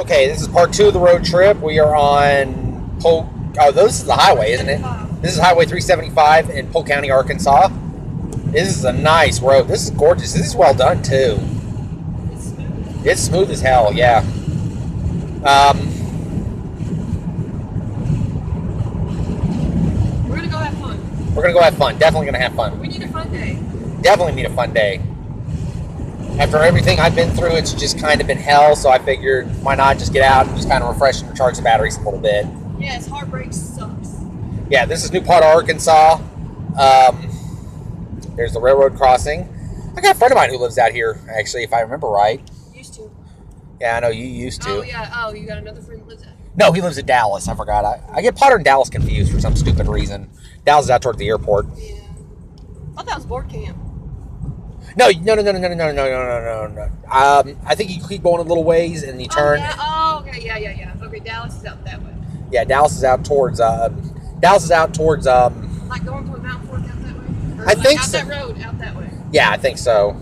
Okay, this is part two of the road trip. We are on Polk. Oh, this is the highway, isn't it? This is Highway 375 in Polk County, Arkansas. This is a nice road. This is gorgeous. This is well done too. It's smooth. It's smooth as hell. Yeah. Um, We're gonna go have fun. we're gonna go have fun. Definitely gonna have fun. We need a fun day. Definitely need a fun day. After everything I've been through, it's just kind of been hell. So I figured, why not just get out and just kind of refresh and recharge the batteries a little bit. Yes, heartbreak sucks. yeah, this is New Part, Arkansas. Um, there's the railroad crossing. I got a friend of mine who lives out here, actually, if I remember right. Used to. Yeah, I know you used to. Oh yeah. Oh, you got another friend that lives out. No, he lives in Dallas. I forgot. I, I get Potter and Dallas confused for some stupid reason. Dallas is out toward the airport. Yeah. I thought that was board camp. No, no, no, no, no, no, no, no, no, no, no. Um, I think you keep going a little ways and you turn. Oh, yeah. oh, okay. Yeah, yeah, yeah. Okay, Dallas is out that way. Yeah, Dallas is out towards. Uh, Dallas is out towards. Um, Like going toward Mount Fork out that way. Or I like think out so. that road out that way. yeah, I think so.